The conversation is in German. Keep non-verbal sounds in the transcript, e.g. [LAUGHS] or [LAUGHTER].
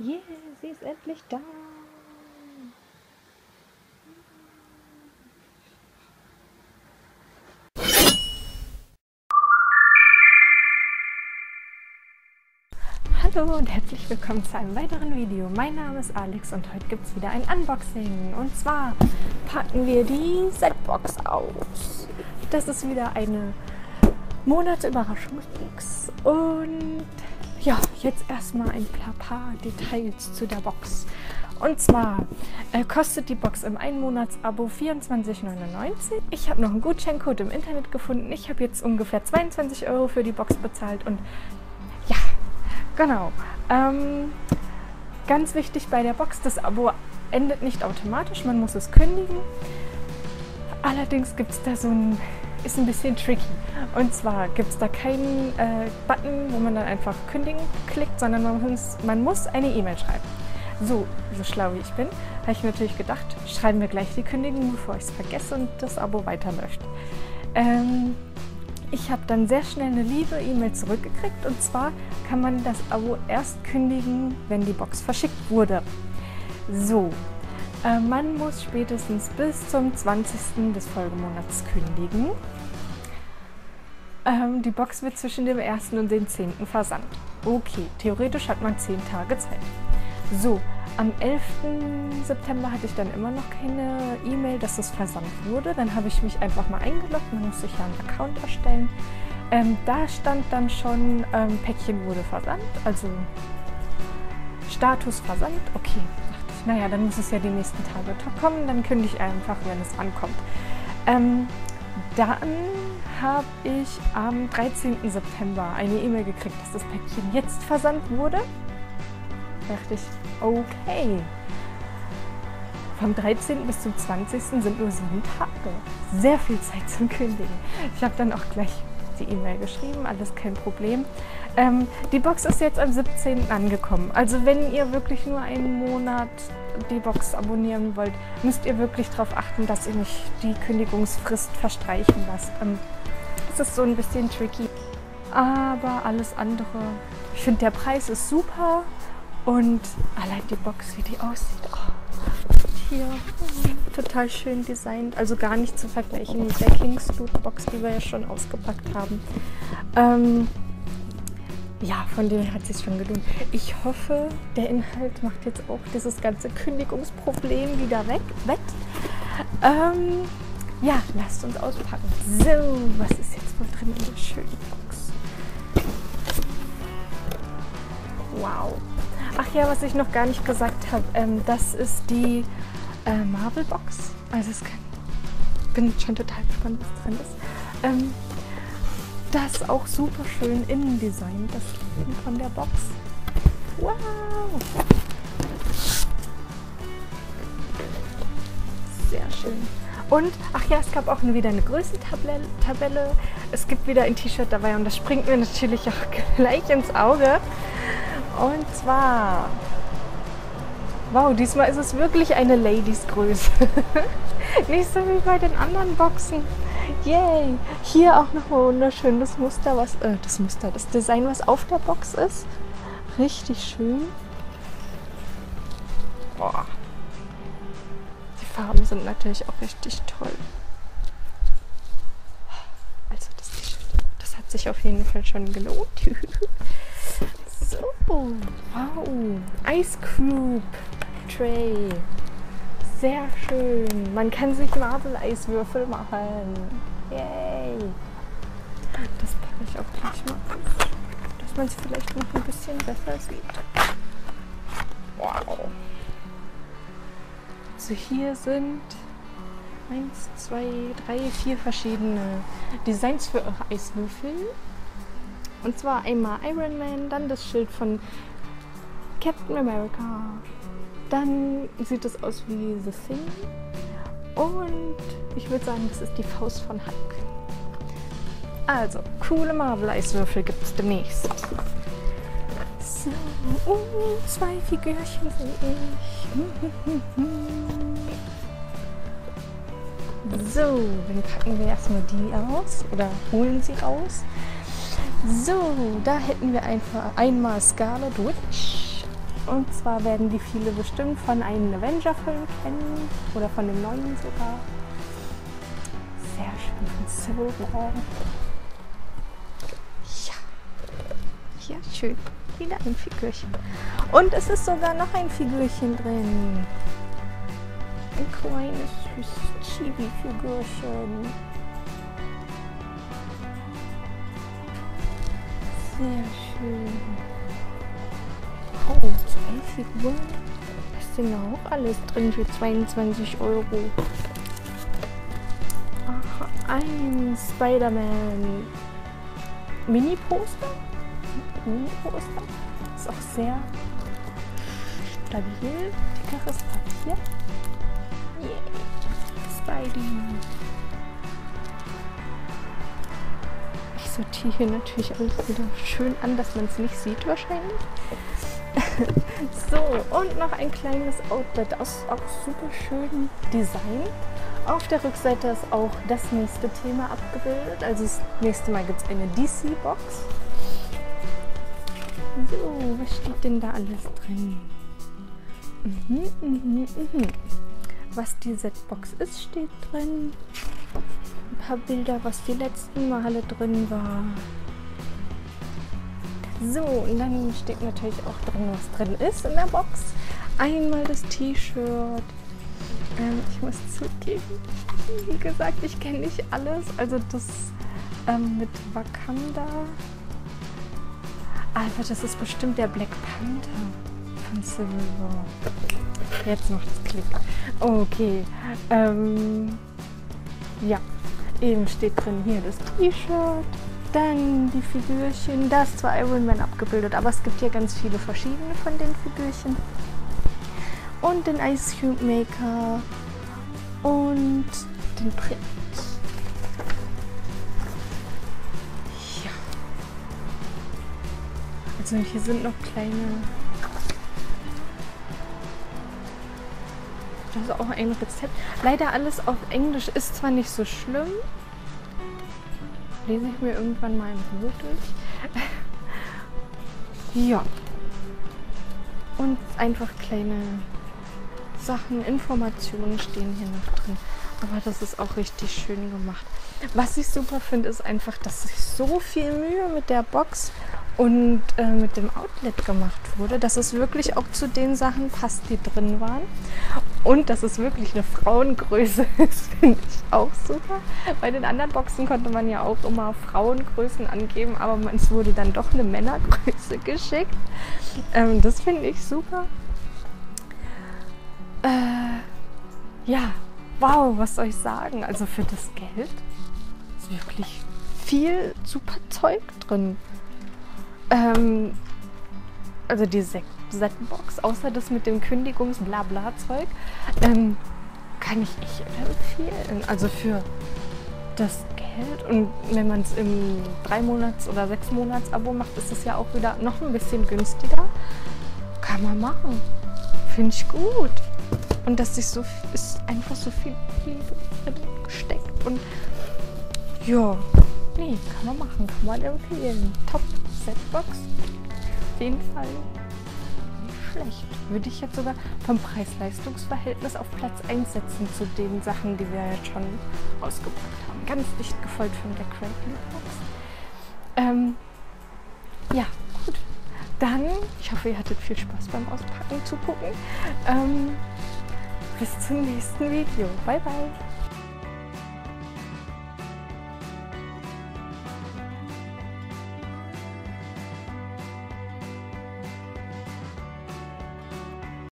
Yeah, sie ist endlich da. Hallo und herzlich willkommen zu einem weiteren Video. Mein Name ist Alex und heute gibt es wieder ein Unboxing. Und zwar packen wir die Setbox aus. Das ist wieder eine Monatsüberraschungsbox. Und ja, jetzt erstmal ein paar Details zu der Box. Und zwar äh, kostet die Box im Einmonatsabo 24,99. Ich habe noch einen Gutscheincode im Internet gefunden. Ich habe jetzt ungefähr 22 Euro für die Box bezahlt und ja, genau. Ähm, ganz wichtig bei der Box, das Abo endet nicht automatisch, man muss es kündigen. Allerdings gibt es da so ein ist ein bisschen tricky. Und zwar gibt es da keinen äh, Button, wo man dann einfach kündigen klickt, sondern man muss, man muss eine E-Mail schreiben. So, so schlau wie ich bin, habe ich natürlich gedacht, schreiben wir gleich die Kündigung, bevor ich es vergesse und das Abo weiterläuft. Ähm, ich habe dann sehr schnell eine liebe E-Mail zurückgekriegt und zwar kann man das Abo erst kündigen, wenn die Box verschickt wurde. So, äh, man muss spätestens bis zum 20. des Folgemonats kündigen. Ähm, die Box wird zwischen dem 1. und dem 10. versandt. Okay, theoretisch hat man 10 Tage Zeit. So, am 11. September hatte ich dann immer noch keine E-Mail, dass es versandt wurde. Dann habe ich mich einfach mal eingeloggt. Man muss sich ja einen Account erstellen. Ähm, da stand dann schon, ähm, Päckchen wurde versandt, also Status versandt. Okay, naja, dann muss es ja die nächsten Tage kommen, dann kündige ich einfach, wenn es ankommt. Ähm, dann habe ich am 13. September eine E-Mail gekriegt, dass das Päckchen jetzt versandt wurde. Da dachte ich, okay. Vom 13. bis zum 20. sind nur sieben Tage. Sehr viel Zeit zum Kündigen. Ich habe dann auch gleich die E-Mail geschrieben, alles kein Problem. Ähm, die Box ist jetzt am 17. angekommen. Also wenn ihr wirklich nur einen Monat die Box abonnieren wollt, müsst ihr wirklich darauf achten, dass ihr nicht die Kündigungsfrist verstreichen lasst. Ähm, es ist so ein bisschen tricky. Aber alles andere, ich finde der Preis ist super und allein die Box, wie die aussieht. Oh, hier, total schön designt. Also gar nicht zu vergleichen mit der Kingsloot Box, die wir ja schon ausgepackt haben. Ähm, ja, von dem hat sich schon gelohnt. Ich hoffe, der Inhalt macht jetzt auch dieses ganze Kündigungsproblem wieder weg. weg. Ähm, ja, lasst uns auspacken. So, was ist jetzt wohl drin in der schönen Box? Wow. Ach ja, was ich noch gar nicht gesagt habe, ähm, das ist die äh, Marvel Box. Also es kann, bin schon total gespannt, was drin ist. Ähm, das auch super schön Innendesign, das von der Box. Wow! Sehr schön. Und, ach ja, es gab auch wieder eine Größentabelle. Es gibt wieder ein T-Shirt dabei und das springt mir natürlich auch [LAUGHS] gleich ins Auge. Und zwar, wow, diesmal ist es wirklich eine Ladies-Größe. [LAUGHS] Nicht so wie bei den anderen Boxen. Yay! Hier auch noch ein wunderschönes Muster, was, äh, das Muster, das Design, was auf der Box ist. Richtig schön. Boah. Die Farben sind natürlich auch richtig toll. Also das das hat sich auf jeden Fall schon gelohnt. [LAUGHS] so, wow. Ice Cube Tray. Sehr schön. Man kann sich Marvel-Eiswürfel machen. Yay. Das packe ich auch gleich mal auf, dass man es vielleicht noch ein bisschen besser sieht. Wow. Also hier sind eins, zwei, drei, vier verschiedene Designs für eure Eiswürfel. Und zwar einmal Iron Man, dann das Schild von Captain America, dann sieht es aus wie The Thing. Und ich würde sagen, das ist die Faust von Hulk. Also, coole Marvel-Eiswürfel gibt es demnächst. So, oh, zwei Figürchen sehe ich. So, dann packen wir erstmal die aus oder holen sie raus. So, da hätten wir einfach einmal Scarlet Witch Und zwar werden die viele bestimmt von einem Avenger-Film kennen oder von dem neuen sogar. Sehr schön von Civil War. Ja, ja, schön. Wieder ein Figürchen. Und es ist sogar noch ein Figürchen drin. Ein kleines, süßes Chibi-Figürchen. Sehr schön. Oh, zwei Figuren. Das sind ja auch alles drin für 22 Euro. Ach, ein Spider-Man Mini-Poster. Mini-Poster. Ist auch sehr stabil. Dickeres Papier. Yeah. Spidey. Ich sortiere hier natürlich alles wieder schön an, dass man es nicht sieht wahrscheinlich. [LAUGHS] so, und noch ein kleines Outlet aus auch super schön Design. Auf der Rückseite ist auch das nächste Thema abgebildet. Also das nächste Mal gibt es eine DC-Box. So, was steht denn da alles drin? Mhm, mhm, mhm. Was die Z-Box ist, steht drin. Ein paar Bilder, was die letzten Male drin war. So, und dann steht natürlich auch drin, was drin ist in der Box. Einmal das T-Shirt. Ähm, ich muss zugeben, wie gesagt, ich kenne nicht alles. Also das ähm, mit Wakanda. Alter, das ist bestimmt der Black Panther von War. Jetzt noch das Klick. Okay. Ähm, ja, eben steht drin hier das T-Shirt. Dann die Figürchen. Da ist zwar Iron Man abgebildet, aber es gibt hier ganz viele verschiedene von den Figürchen. Und den Ice Cube Maker. Und den Prinz. Ja. Also hier sind noch kleine... Das ist auch ein Rezept. Leider alles auf Englisch ist zwar nicht so schlimm, lese ich mir irgendwann mal in Ruhe durch. [LAUGHS] ja. Und einfach kleine Sachen, Informationen stehen hier noch drin. Aber das ist auch richtig schön gemacht. Was ich super finde, ist einfach, dass sich so viel Mühe mit der Box und äh, mit dem Outlet gemacht wurde, dass es wirklich auch zu den Sachen passt, die drin waren. Und dass es wirklich eine Frauengröße [LAUGHS] ist, finde ich auch super. Bei den anderen Boxen konnte man ja auch immer Frauengrößen angeben, aber es wurde dann doch eine Männergröße [LAUGHS] geschickt. Ähm, das finde ich super. Äh, ja, wow, was soll ich sagen? Also für das Geld ist wirklich viel super Zeug drin. Ähm, also die Z-Box, außer das mit dem Kündigungs-Blabla-Zeug, ähm, kann ich echt empfehlen. Also für das Geld und wenn man es im 3-Monats- oder 6-Monats-Abo macht, ist es ja auch wieder noch ein bisschen günstiger. Kann man machen. Finde ich gut. Und dass sich so ist einfach so viel Liebe gesteckt und ja, nee, kann man machen, kann man empfehlen. Top Setbox. Auf jeden Fall nicht schlecht. Würde ich jetzt sogar vom Preis-Leistungs-Verhältnis auf Platz 1 setzen zu den Sachen, die wir jetzt schon ausgebracht haben. Ganz dicht gefolgt von der Cranky Box. Ähm, ja, gut. Dann, ich hoffe, ihr hattet viel Spaß beim Auspacken zu gucken. Ähm, bis zum nächsten Video. Bye, bye.